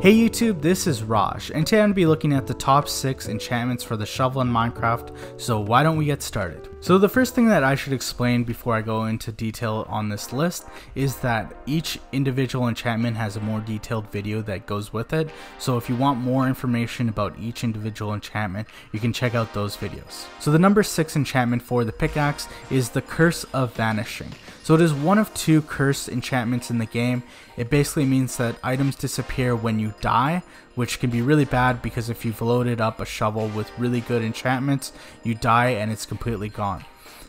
Hey YouTube, this is Raj, and today I'm going to be looking at the top 6 enchantments for the shovel in Minecraft, so why don't we get started? So the first thing that I should explain before I go into detail on this list is that each individual enchantment has a more detailed video that goes with it, so if you want more information about each individual enchantment, you can check out those videos. So the number 6 enchantment for the pickaxe is the Curse of Vanishing. So it is one of two cursed enchantments in the game. It basically means that items disappear when you die, which can be really bad because if you've loaded up a shovel with really good enchantments, you die and it's completely gone.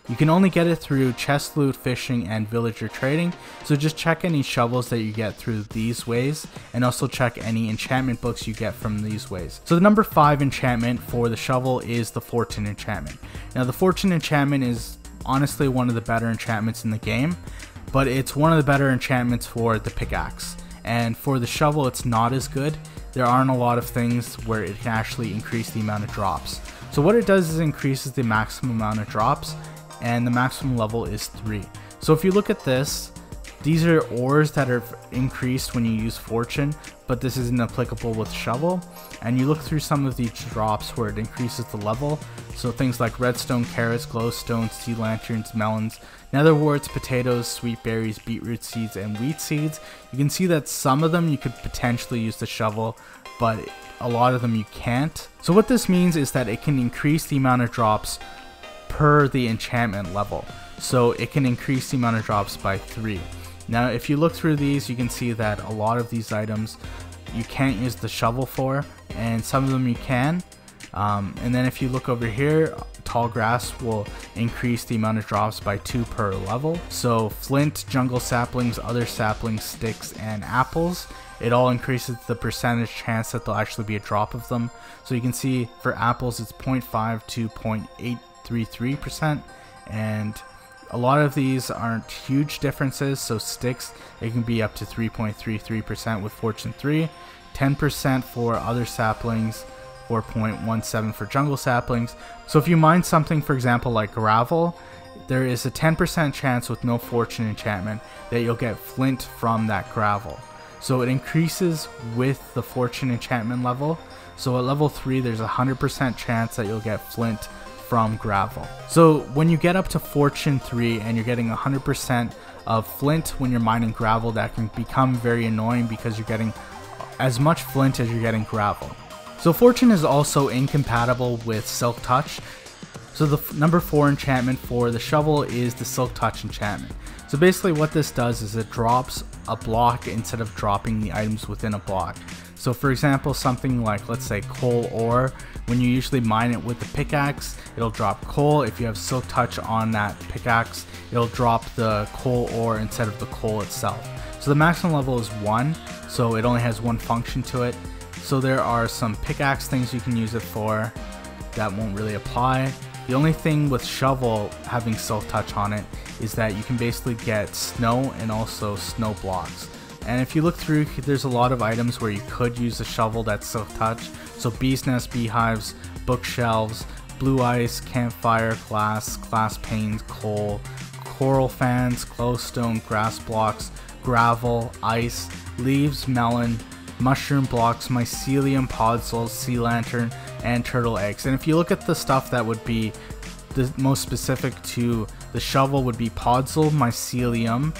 You can only get it through chest loot, fishing, and villager trading, so just check any shovels that you get through these ways, and also check any enchantment books you get from these ways. So the number 5 enchantment for the shovel is the Fortune enchantment. Now the Fortune enchantment is honestly one of the better enchantments in the game, but it's one of the better enchantments for the pickaxe. And for the shovel, it's not as good. There aren't a lot of things where it can actually increase the amount of drops. So what it does is increases the maximum amount of drops, and the maximum level is 3. So if you look at this, these are ores that are increased when you use fortune, but this isn't applicable with shovel. And you look through some of these drops where it increases the level. So things like redstone, carrots, glowstone, sea lanterns, melons, nether warts, potatoes, sweet berries, beetroot seeds, and wheat seeds. You can see that some of them you could potentially use the shovel, but a lot of them you can't. So what this means is that it can increase the amount of drops per the enchantment level. So it can increase the amount of drops by 3. Now if you look through these you can see that a lot of these items you can't use the shovel for and some of them you can. Um, and then if you look over here tall grass will increase the amount of drops by 2 per level. So flint jungle saplings other saplings sticks and apples it all increases the percentage chance that there'll actually be a drop of them. So you can see for apples it's 0.5 to 0.833 percent and a lot of these aren't huge differences, so sticks, it can be up to 3.33% with Fortune 3, 10% for other saplings, 4.17 for jungle saplings. So if you mine something, for example, like gravel, there is a 10% chance with no fortune enchantment that you'll get flint from that gravel. So it increases with the fortune enchantment level. So at level 3, there's a 100% chance that you'll get flint from gravel. So when you get up to Fortune 3 and you're getting 100% of flint when you're mining gravel, that can become very annoying because you're getting as much flint as you're getting gravel. So Fortune is also incompatible with Silk Touch. So the number 4 enchantment for the shovel is the Silk Touch enchantment. So basically what this does is it drops a block instead of dropping the items within a block. So for example, something like, let's say coal ore, when you usually mine it with the pickaxe, it'll drop coal. If you have silk touch on that pickaxe, it'll drop the coal ore instead of the coal itself. So the maximum level is one, so it only has one function to it. So there are some pickaxe things you can use it for that won't really apply. The only thing with shovel having silk touch on it is that you can basically get snow and also snow blocks. And if you look through, there's a lot of items where you could use a shovel that's silk touch. So bee's nest, beehives, bookshelves, blue ice, campfire, glass, glass panes, coal, coral fans, glowstone, grass blocks, gravel, ice, leaves, melon, mushroom blocks, mycelium, podzol, sea lantern, and turtle eggs. And if you look at the stuff that would be the most specific to the shovel would be podzol, mycelium,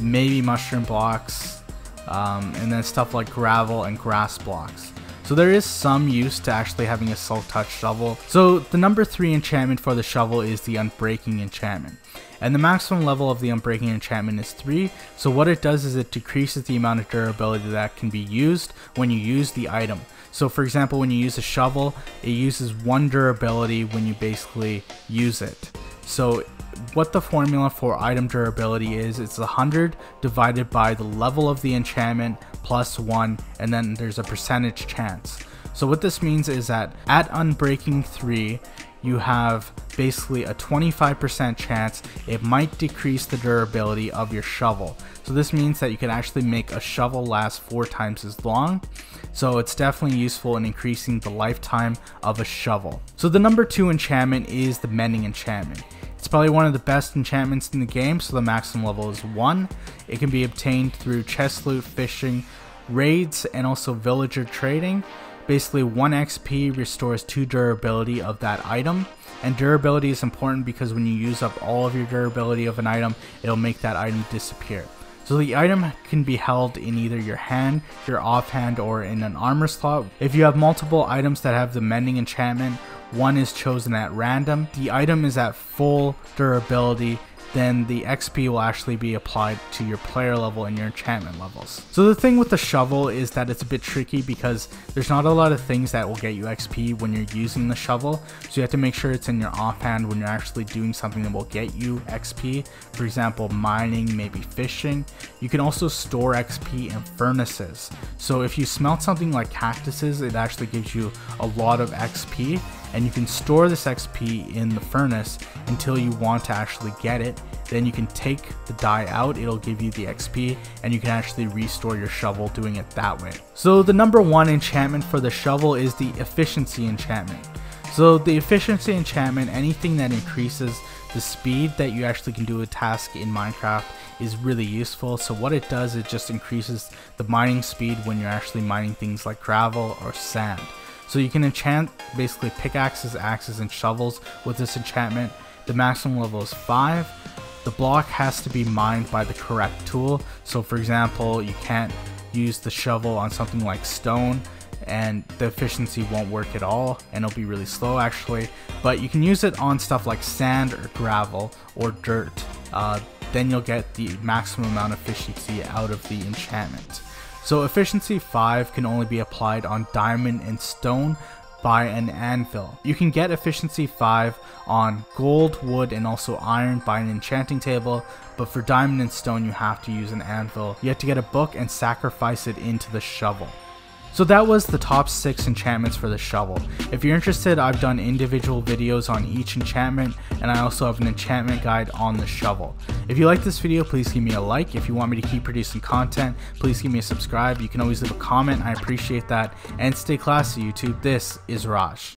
maybe mushroom blocks, um, and then stuff like gravel and grass blocks. So there is some use to actually having a silk touch shovel. So the number 3 enchantment for the shovel is the unbreaking enchantment. And the maximum level of the unbreaking enchantment is 3, so what it does is it decreases the amount of durability that can be used when you use the item. So for example, when you use a shovel, it uses 1 durability when you basically use it. So what the formula for item durability is, it's 100 divided by the level of the enchantment plus 1 and then there's a percentage chance. So what this means is that at Unbreaking 3, you have basically a 25% chance it might decrease the durability of your shovel. So this means that you can actually make a shovel last four times as long. So it's definitely useful in increasing the lifetime of a shovel. So the number two enchantment is the mending enchantment. It's probably one of the best enchantments in the game, so the maximum level is 1. It can be obtained through chest loot, fishing, raids, and also villager trading. Basically, 1 XP restores 2 durability of that item. And durability is important because when you use up all of your durability of an item, it'll make that item disappear. So the item can be held in either your hand, your offhand, or in an armor slot. If you have multiple items that have the mending enchantment, one is chosen at random. The item is at full durability then the XP will actually be applied to your player level and your enchantment levels. So the thing with the shovel is that it's a bit tricky because there's not a lot of things that will get you XP when you're using the shovel. So you have to make sure it's in your offhand when you're actually doing something that will get you XP. For example, mining, maybe fishing. You can also store XP in furnaces. So if you smelt something like cactuses, it actually gives you a lot of XP and you can store this XP in the furnace until you want to actually get it. Then you can take the die out, it'll give you the XP, and you can actually restore your shovel doing it that way. So the number one enchantment for the shovel is the efficiency enchantment. So the efficiency enchantment, anything that increases the speed that you actually can do a task in Minecraft is really useful. So what it does, it just increases the mining speed when you're actually mining things like gravel or sand. So you can enchant basically pickaxes, axes, and shovels with this enchantment. The maximum level is 5. The block has to be mined by the correct tool. So for example, you can't use the shovel on something like stone and the efficiency won't work at all and it'll be really slow actually but you can use it on stuff like sand or gravel or dirt uh, then you'll get the maximum amount of efficiency out of the enchantment so efficiency 5 can only be applied on diamond and stone by an anvil. You can get efficiency 5 on gold, wood, and also iron by an enchanting table, but for diamond and stone you have to use an anvil. You have to get a book and sacrifice it into the shovel. So that was the top 6 enchantments for the shovel. If you're interested, I've done individual videos on each enchantment, and I also have an enchantment guide on the shovel. If you like this video, please give me a like. If you want me to keep producing content, please give me a subscribe. You can always leave a comment, I appreciate that. And stay classy YouTube, this is Raj.